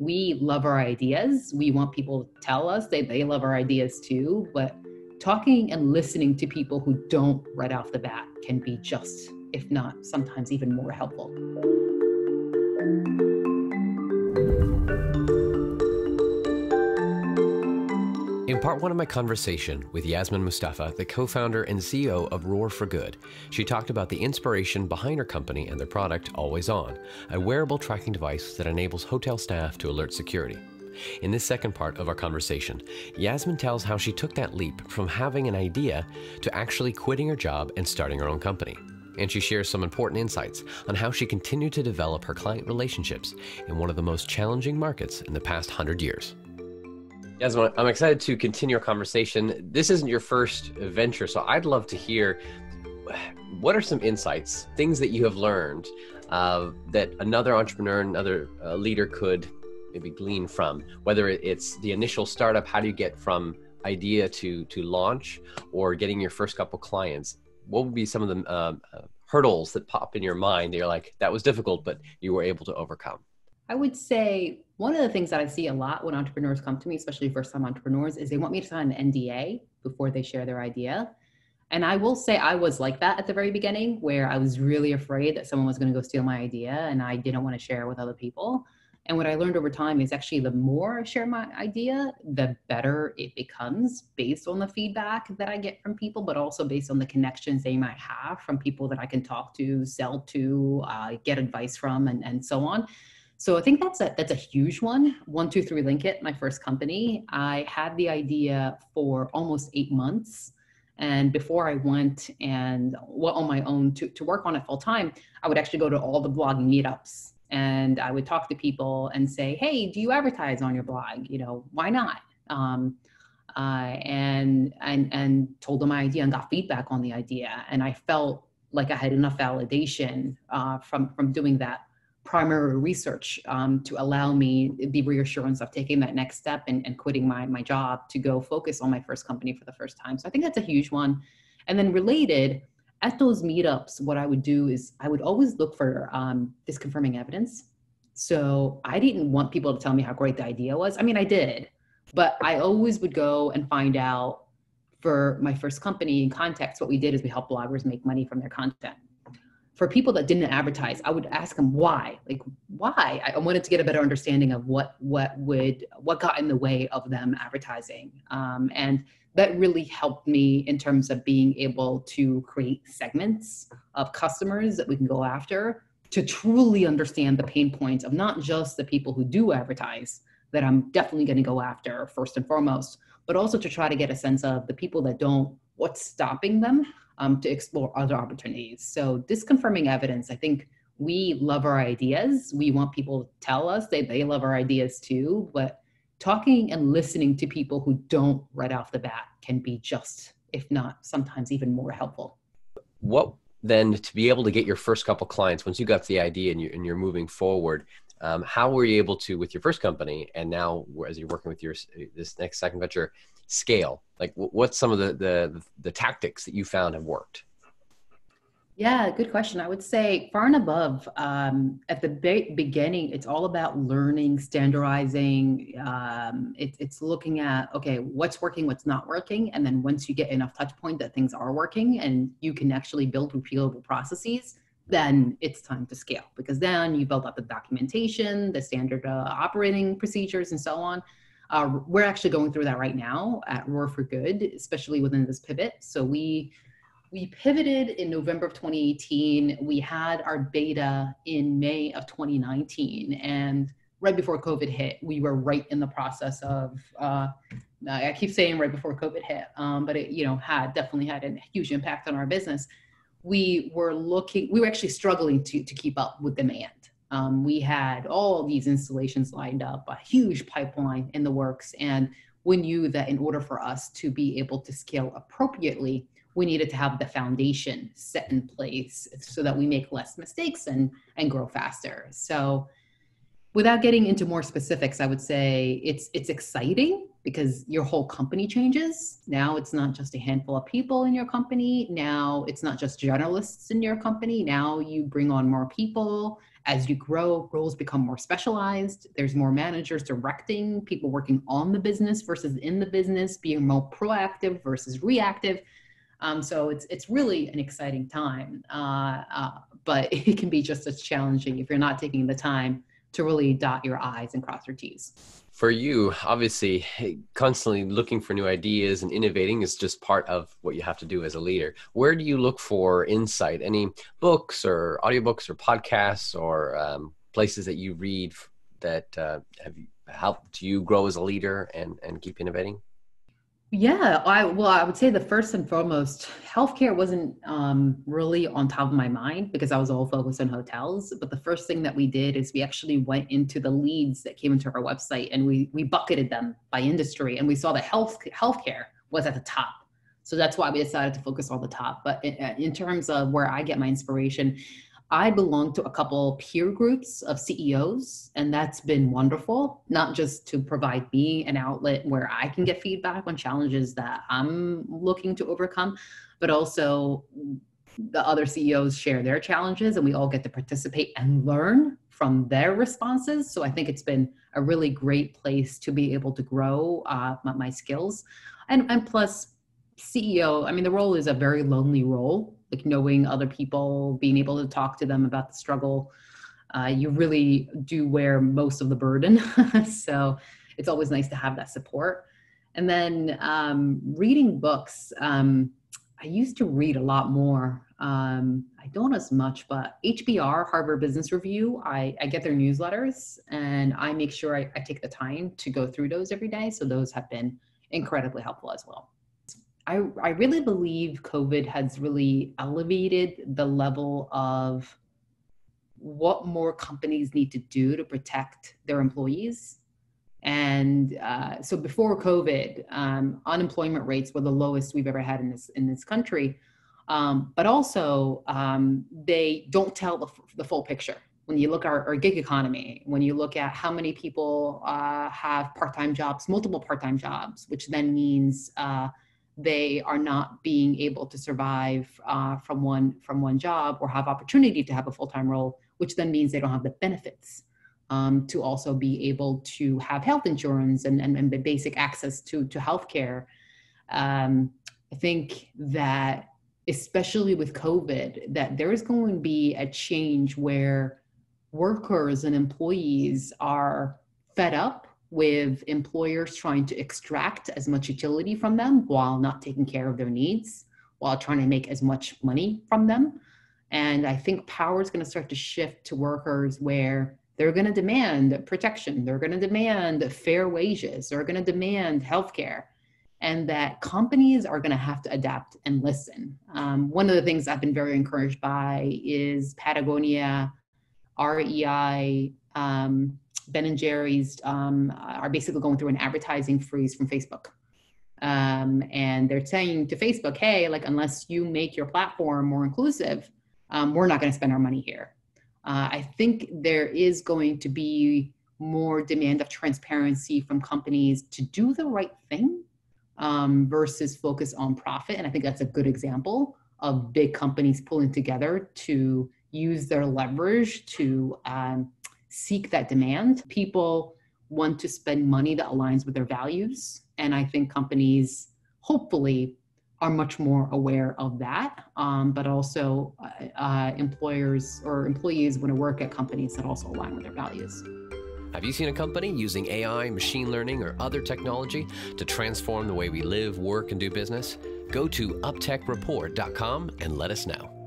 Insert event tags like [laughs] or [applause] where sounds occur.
we love our ideas. We want people to tell us they, they love our ideas too. But talking and listening to people who don't right off the bat can be just, if not sometimes even more helpful. In part one of my conversation with Yasmine Mustafa, the co founder and CEO of Roar for Good, she talked about the inspiration behind her company and their product, AlwaysOn, a wearable tracking device that enables hotel staff to alert security. In this second part of our conversation, Yasmine tells how she took that leap from having an idea to actually quitting her job and starting her own company. And she shares some important insights on how she continued to develop her client relationships in one of the most challenging markets in the past hundred years. Yasmine, I'm excited to continue our conversation. This isn't your first venture, so I'd love to hear [sighs] what are some insights, things that you have learned uh, that another entrepreneur, another uh, leader could maybe glean from? Whether it's the initial startup, how do you get from idea to to launch, or getting your first couple clients? What would be some of the uh, uh hurdles that pop in your mind? That you're like, that was difficult, but you were able to overcome. I would say one of the things that I see a lot when entrepreneurs come to me, especially first time entrepreneurs, is they want me to sign an NDA before they share their idea. And I will say I was like that at the very beginning, where I was really afraid that someone was going to go steal my idea and I didn't want to share it with other people. And what I learned over time is actually the more I share my idea, the better it becomes based on the feedback that I get from people, but also based on the connections they might have from people that I can talk to, sell to, uh, get advice from, and, and so on. So I think that's a that's a huge one. One, two, three, Linkit, my first company. I had the idea for almost eight months. And before I went and well, on my own to, to work on it full time, I would actually go to all the blogging meetups and I would talk to people and say, Hey, do you advertise on your blog? You know, why not? Um, uh, and and and told them my idea and got feedback on the idea. And I felt like I had enough validation uh, from from doing that primary research um, to allow me the reassurance of taking that next step and, and quitting my, my job to go focus on my first company for the first time. So I think that's a huge one. And then related, at those meetups, what I would do is I would always look for um, disconfirming evidence. So I didn't want people to tell me how great the idea was. I mean, I did, but I always would go and find out for my first company in context. What we did is we helped bloggers make money from their content for people that didn't advertise, I would ask them why, like why. I wanted to get a better understanding of what what would what got in the way of them advertising, um, and that really helped me in terms of being able to create segments of customers that we can go after to truly understand the pain points of not just the people who do advertise that I'm definitely going to go after first and foremost, but also to try to get a sense of the people that don't, what's stopping them um, to explore other opportunities. So disconfirming evidence, I think we love our ideas. We want people to tell us they, they love our ideas too, but talking and listening to people who don't right off the bat can be just, if not sometimes even more helpful. What then to be able to get your first couple clients once you got the idea and, you, and you're moving forward, um, how were you able to with your first company and now as you're working with your this next second venture scale? Like, what's some of the, the the tactics that you found have worked? Yeah, good question. I would say far and above. Um, at the be- beginning, it's all about learning, standardizing. Um, it, it's looking at okay, what's working, what's not working, and then once you get enough touch point that things are working and you can actually build repeatable processes, then it's time to scale because then you build up the documentation, the standard uh, operating procedures, and so on. Uh, we're actually going through that right now at Roar for Good, especially within this pivot. So we we pivoted in November of 2018. We had our beta in May of 2019, and right before COVID hit, we were right in the process of. Uh, I keep saying right before COVID hit, um, but it you know had definitely had a huge impact on our business. We were looking. We were actually struggling to to keep up with demand. Um, we had all these installations lined up, a huge pipeline in the works, and we knew that in order for us to be able to scale appropriately, we needed to have the foundation set in place so that we make less mistakes and and grow faster. So without getting into more specifics, I would say it's it's exciting because your whole company changes. Now it's not just a handful of people in your company. Now it's not just journalists in your company. Now you bring on more people as you grow, roles become more specialized. There's more managers directing people working on the business versus in the business, being more proactive versus reactive. Um, so it's it's really an exciting time, uh, uh, but [laughs] it can be just as challenging if you're not taking the time to really dot your I's and cross your T's. For you, obviously, constantly looking for new ideas and innovating is just part of what you have to do as a leader. Where do you look for insight? Any books or audiobooks or podcasts or um, places that you read that uh, have helped you grow as a leader and, and keep innovating? Yeah, I well, I would say the first and foremost, healthcare wasn't um, really on top of my mind because I was all focused on hotels. But the first thing that we did is we actually went into the leads that came into our website and we we bucketed them by industry, and we saw that health healthcare was at the top. So that's why we decided to focus on the top. But in, in terms of where I get my inspiration, I belong to a couple peer groups of CEOs, and that's been wonderful, not just to provide me an outlet where I can get feedback on challenges that I'm looking to overcome, but also the other CEOs share their challenges and we all get to participate and learn from their responses. So I think it's been a really great place to be able to grow uh, my, my skills. And, and plus, CEO, I mean, the role is a very lonely role like knowing other people, being able to talk to them about the struggle. Uh, you really do wear most of the burden. [laughs] so it's always nice to have that support. And then um, reading books, um, I used to read a lot more. Um, I don't as much, but HBR, Harvard Business Review, I, I get their newsletters and I make sure I, I take the time to go through those every day. So those have been incredibly helpful as well. I, I really believe COVID has really elevated the level of what more companies need to do to protect their employees. And uh, so before COVID, um, unemployment rates were the lowest we've ever had in this in this country. Um, but also, um, they don't tell the, the full picture. When you look at our, our, gig economy, when you look at how many people uh, have part-time jobs, multiple part-time jobs, which then means uh, they are not being able to survive uh, from one from one job or have opportunity to have a full-time role which then means they don't have the benefits um, to also be able to have health insurance and, and, and basic access to, to healthcare. Um, I think that especially with COVID, that there is going to be a change where workers and employees are fed up with employers trying to extract as much utility from them while not taking care of their needs, while trying to make as much money from them. And I think power is going to start to shift to workers where they're going to demand protection, they're going to demand fair wages, they're going to demand healthcare, and that companies are going to have to adapt and listen. Um, one of the things I've been very encouraged by is Patagonia, REI, um, Ben and Jerry's um, are basically going through an advertising freeze from Facebook. Um, and they're saying to Facebook, hey, like, unless you make your platform more inclusive, um, we're not going to spend our money here. Uh, I think there is going to be more demand of transparency from companies to do the right thing um, versus focus on profit. And I think that's a good example of big companies pulling together to use their leverage to um, seek that demand. People want to spend money that aligns with their values. And I think companies hopefully are much more aware of that. Um, but also, uh, uh, employers or employees want to work at companies that also align with their values. Have you seen a company using AI, machine learning, or other technology to transform the way we live, work, and do business? Go to uptechreport.com and let us know.